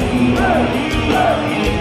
Hey! Hey!